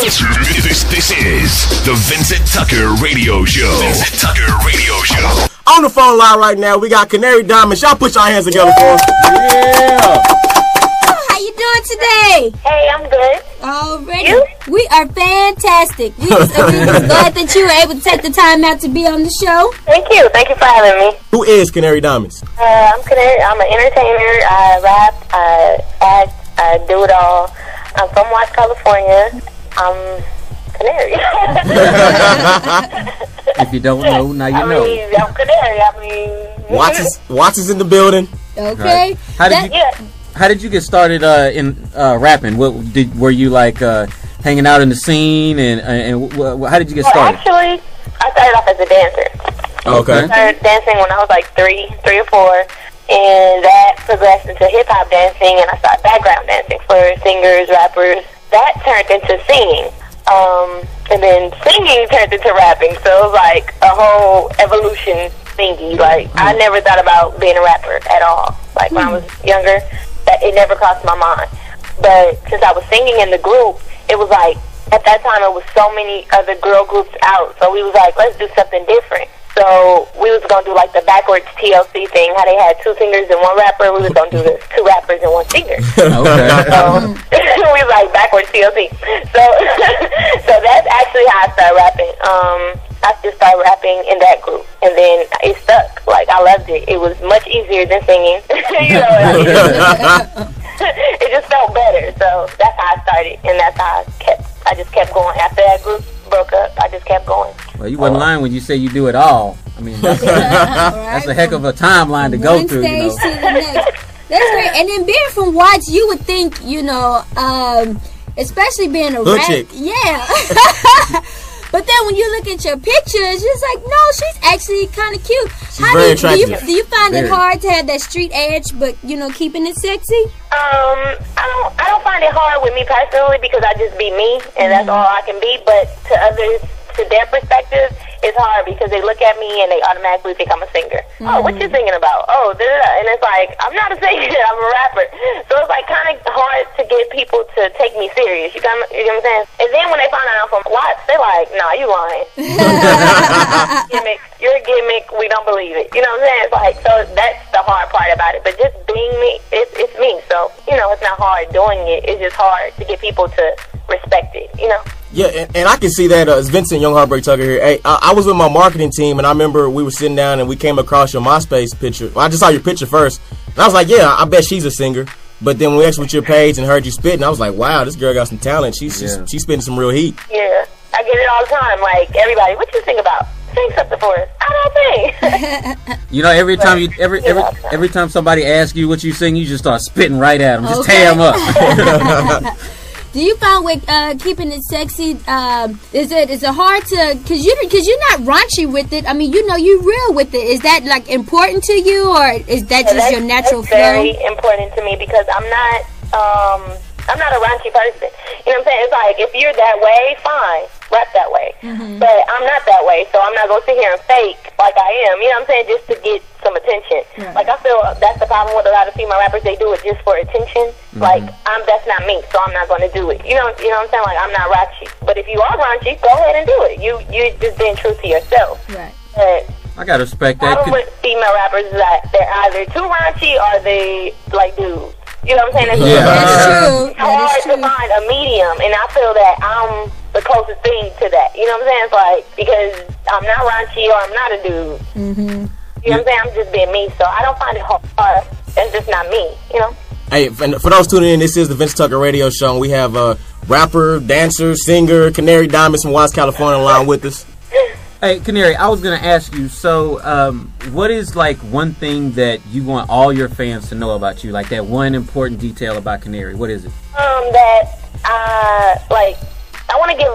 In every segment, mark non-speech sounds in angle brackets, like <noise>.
This, this is the Vincent Tucker Radio Show. Vincent Tucker Radio Show. On the phone line right now, we got Kanary Diamonds. Y'all put your hands together for us. Yeah. How you doing today? Hey, I'm good. Already, You? we are fantastic. We just, we just <laughs> glad that you were able to take the time out to be on the show. Thank you. Thank you for having me. Who is Kanary Diamonds? Uh, I'm Kanary. I'm an entertainer. I rap. I act. I do it all. I'm from Watts, California. I'm Kanary. <laughs> If you don't know, now you I know. mean, I'm Kanary. I mean, Watts is, Watts is in the building. Okay. Right. How did That- you yeah. How did you get started uh, in uh, rapping? What did were you like uh, hanging out in the scene and and wh- wh- how did you get Well, started? actually, I started off as a dancer. Okay. I started dancing when I was like three, three or four, and that progressed into hip hop dancing, and I started background dancing for singers, rappers. That turned into singing, um, and then singing turned into rapping. So it was like a whole evolution thingy. Like I never thought about being a rapper at all. Like when I was younger, that it never crossed my mind. But since I was singing in the group, it was like at that time it was so many other girl groups out. So we was like, let's do something different. So we was gonna do like the backwards TLC thing, how they had two singers and one rapper. We was gonna do this two rappers and one singer. <laughs> Okay. So <laughs> we was like backwards TLC. So <laughs> so that's actually how I started rapping. Um, I just started rapping in that group, and then it stuck. Like I loved it. It was much easier than singing. you know, like, it just felt better. So that's how I started, and that's how I kept. I just kept going. After that group broke up, I just kept going. Well, you wasn't lying when you say you do it all. I mean, that's, <laughs> that's a heck of a timeline to go One through. You know. to the next. That's great. And then being from Watts, you would think, you know, um, especially being a Hood rap, chick. yeah. <laughs> but then when you look at your pictures, it's like, no, she's actually kind of cute. How very do, you, do you do you find it hard to have that street edge, but you know, keeping it sexy? Um, I don't, I don't find it hard with me personally because I just be me, and that's all I can be. But to others, to their perspective, it's hard because they look at me and they automatically think I'm a singer. Oh, what mm. you singing about? Oh, da, da, da. and it's like I'm not a singer, <laughs> I'm a rapper. So it's like kind of hard to get people to take me serious. You got, you know what I'm saying? And then when they find out I'm from Watts, they're like, Nah, you lying. <laughs> gimmick. You're a gimmick. We don't believe it. You know what I'm saying? It's like so that's the hard part about it. But just being me, it's it's me. So you know, it's not hard doing it. It's just hard to get people to respect it. You know. Yeah, and, and I can see that. Uh, it's Vincent Young Heartbreak Tucker here. Hey, I, I was with my marketing team, and I remember we were sitting down and we came across your MySpace picture. Well, I just saw your picture first, and I was like, yeah, I bet she's a singer. But then when we actually with your page and heard you spitting, I was like, wow, this girl got some talent. She's Yeah. she's, she's spitting some real heat. Yeah, I get it all the time. Like everybody, what you sing about? Sing something for us. I don't sing. <laughs> <laughs> You know, every time you every every Yeah. every time somebody asks you what you sing, you just start spitting right at them, just Okay. tear them up. <laughs> Do you find with uh, keeping it sexy, um, is it is it hard to because you because you're not raunchy with it? I mean, you know, you real with it. Is that like important to you, or is that just that's, your natural that's flow? very important to me because I'm not um I'm not a raunchy person. You know what I'm saying? It's like if you're that way, fine, rap that way. Mm-hmm. But I'm not that way, so I'm not gonna sit here and fake like I am. You know what I'm saying? Just to get some attention. Right. Like I feel that's the problem with a lot of female rappers. They do it just for attention. Like I'm that's not me, so I'm not gonna do it. You know, you know what I'm saying? Like I'm not raunchy. But if you are raunchy, go ahead and do it. You you just being true to yourself. Right. But I gotta respect I that. don't with female rappers is that they're either too raunchy or they like dudes. You know what I'm saying? It's, Yeah. That's true. it's That hard is to find a medium, and I feel that I'm the closest thing to that. You know what I'm saying? It's like because I'm not raunchy or I'm not a dude. Mm-hmm. You know what I'm saying? I'm just being me, so I don't find it hard. That's just not me. You know? Hey, for those tuning in, this is the Vince Tucker Radio Show, and we have a rapper, dancer, singer, Kanary Diamonds from Watts, California, along with us. Hey, Kanary, I was gonna ask you. So, um, what is like one thing that you want all your fans to know about you? Like that one important detail about Kanary. What is it? um, that I like. I want to give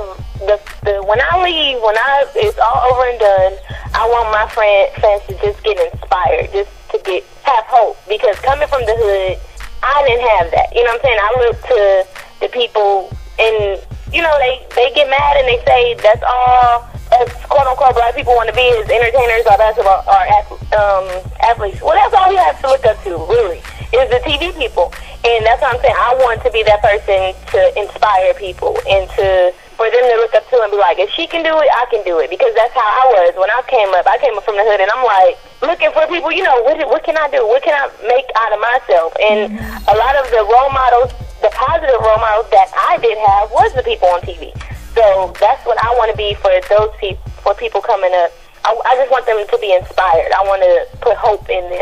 the, the when I leave, when I it's all over and done. I want my friend fans to just get inspired, just to get have hope. Because coming from the hood, I didn't have that. You know what I'm saying? I look to the people, and you know they they get mad and they say that's all us quote unquote black people want to be is entertainers or basketball or um, athletes. Well, that's all you have to look up to, really, is the TV people. And that's what I'm saying. I want to be that person to inspire people and to for them to look up to and be like, if she can do it, I can do it. Because that's how I was when I came up. I came up from the hood, and I'm like looking for people. You know, what what can I do? What can I make out of myself? And a lot of the role models, the positive role models that I did have, was the people on TV. So that's what I want to be for those people, for people coming up. I, I just want them to be inspired. I want to put hope in them.